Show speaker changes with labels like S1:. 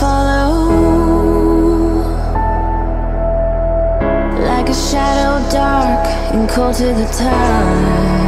S1: follow. Like a shadow dark and cold to the touch.